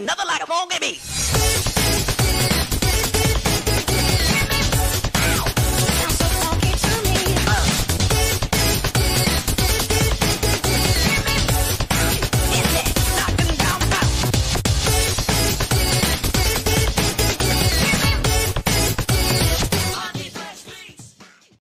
another like a won't get me.